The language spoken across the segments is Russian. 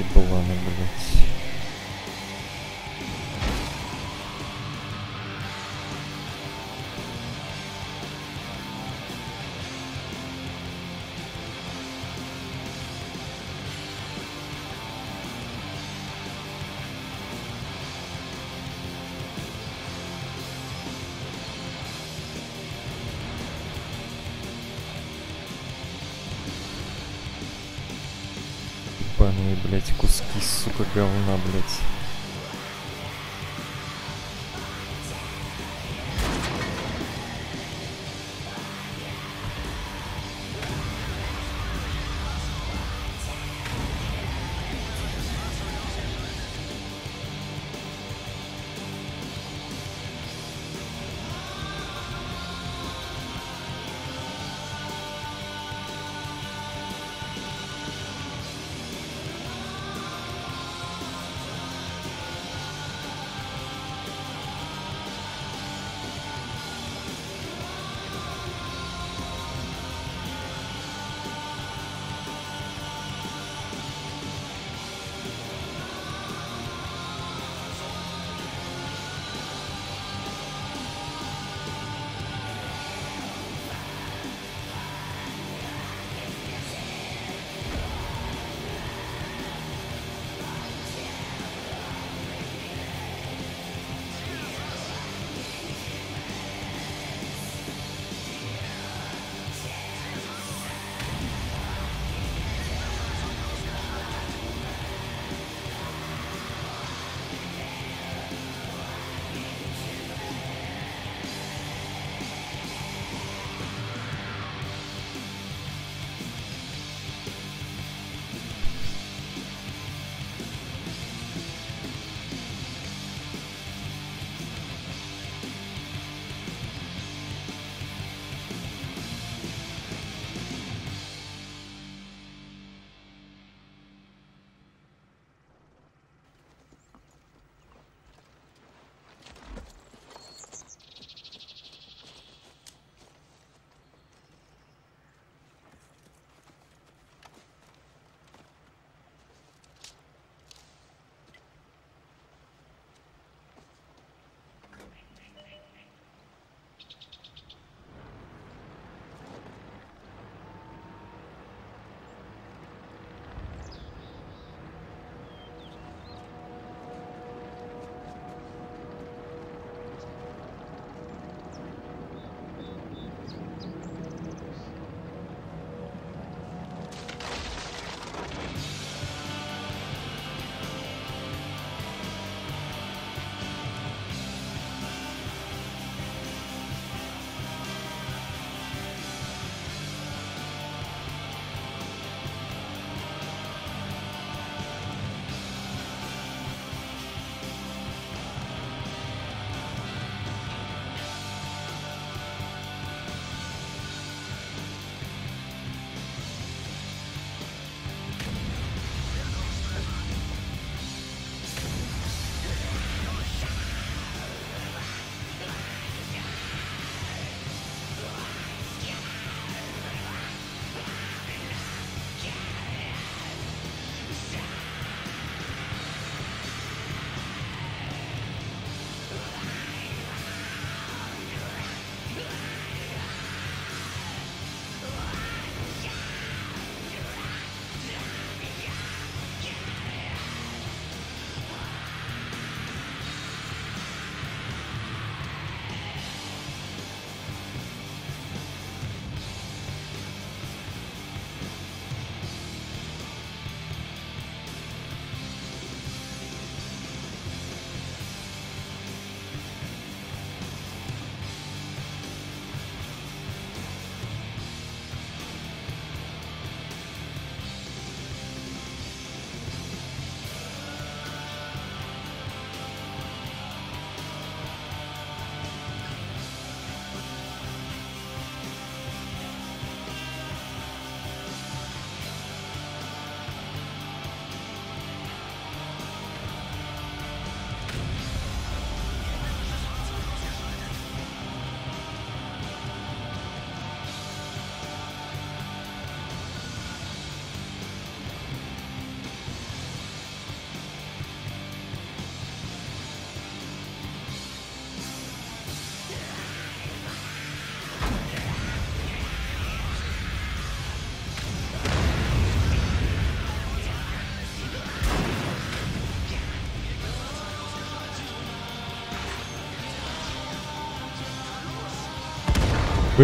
ебланы, блядь. ебаные, блядь, куски, сука, говна, блядь.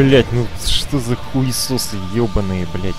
Блять, ну что за хуесосы ебаные, блять.